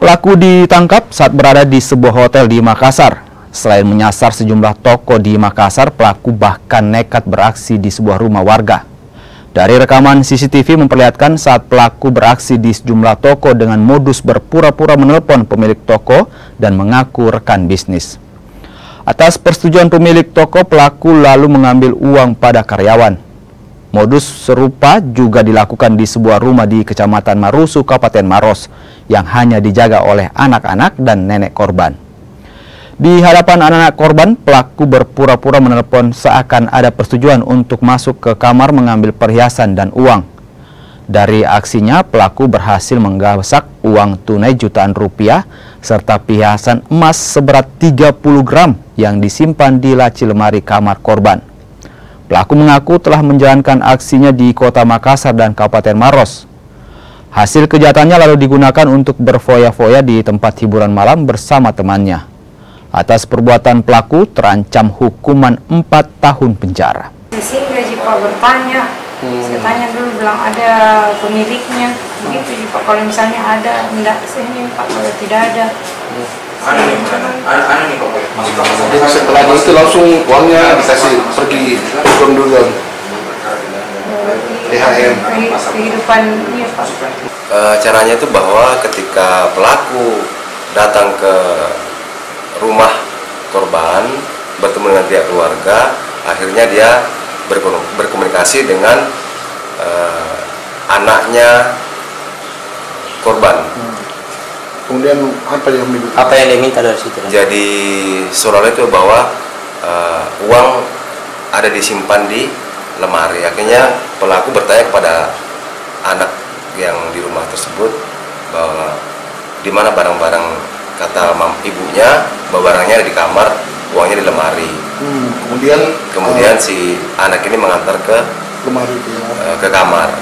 Pelaku ditangkap saat berada di sebuah hotel di Makassar. Selain menyasar sejumlah toko di Makassar, pelaku bahkan nekat beraksi di sebuah rumah warga. Dari rekaman CCTV memperlihatkan saat pelaku beraksi di sejumlah toko dengan modus berpura-pura menelpon pemilik toko dan mengaku rekan bisnis. Atas persetujuan pemilik toko, pelaku lalu mengambil uang pada karyawan. Modus serupa juga dilakukan di sebuah rumah di Kecamatan Marusu, Kabupaten Maros, yang hanya dijaga oleh anak-anak dan nenek korban. Di hadapan anak-anak korban, pelaku berpura-pura menelpon seakan ada persetujuan untuk masuk ke kamar mengambil perhiasan dan uang. Dari aksinya, pelaku berhasil menggasak uang tunai jutaan rupiah serta perhiasan emas seberat 30 gram yang disimpan di laci lemari kamar korban. Pelaku mengaku telah menjalankan aksinya di kota Makassar dan Kabupaten Maros. Hasil kejahatannya lalu digunakan untuk berfoya-foya di tempat hiburan malam bersama temannya. Atas perbuatan pelaku terancam hukuman 4 tahun penjara. Di sini Pak bertanya, hmm. saya tanya dulu bilang ada pemiliknya, begitu Pak kalau misalnya ada, enggak sini Pak kalau tidak ada. Hmm ada nih ada nih kok masuk setelah itu langsung uangnya dikasih pergi hukum dulu THM kehidupan iya Pak. E, caranya itu bahwa ketika pelaku datang ke rumah korban bertemu dengan pihak keluarga akhirnya dia berkomunikasi dengan e, anaknya korban. Kemudian apa yang diminta? Apa yang diminta dari situ? Jadi soalnya itu bahwa uh, uang ada disimpan di lemari. Akhirnya pelaku bertanya kepada anak yang di rumah tersebut bahwa di mana barang-barang? Kata mam ibunya bahwa barangnya ada di kamar uangnya di lemari. Hmm, kemudian kemudian uh, si anak ini mengantar ke lemari ya. uh, ke kamar